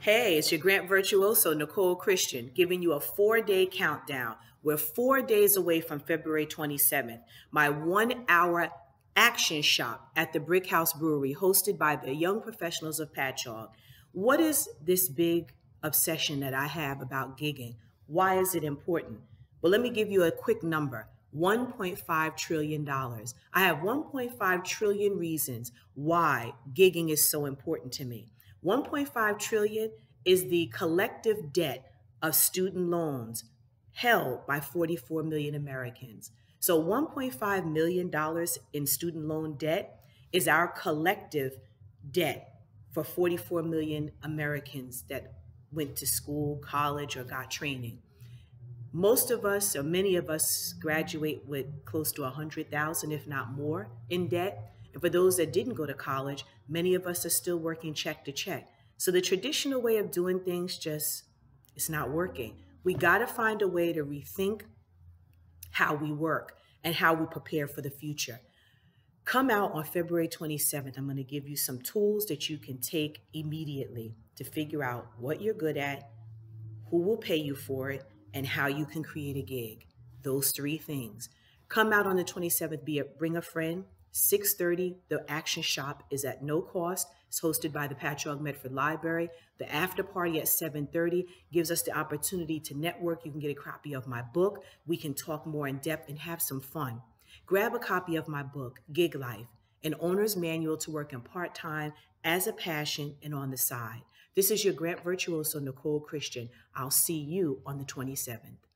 Hey, it's your Grant Virtuoso, Nicole Christian, giving you a four day countdown. We're four days away from February 27th, my one hour action shop at the Brick House Brewery, hosted by the young professionals of Patchogue. What is this big obsession that I have about gigging? Why is it important? Well, let me give you a quick number. $1.5 trillion. I have 1.5 trillion reasons why gigging is so important to me. 1.5 trillion is the collective debt of student loans held by 44 million Americans. So 1.5 million dollars in student loan debt is our collective debt for 44 million Americans that went to school, college, or got training. Most of us, or many of us, graduate with close to 100,000, if not more, in debt. And for those that didn't go to college, many of us are still working check to check. So the traditional way of doing things just it's not working. We got to find a way to rethink how we work and how we prepare for the future. Come out on February 27th. I'm going to give you some tools that you can take immediately to figure out what you're good at, who will pay you for it, and how you can create a gig. Those three things. Come out on the 27th, be a, bring a friend, 6.30, the action shop is at no cost. It's hosted by the Patchogue Medford Library. The after party at 7.30 gives us the opportunity to network. You can get a copy of my book. We can talk more in depth and have some fun. Grab a copy of my book, Gig Life, an owner's manual to work in part-time as a passion and on the side. This is your Grant Virtuoso, Nicole Christian. I'll see you on the 27th.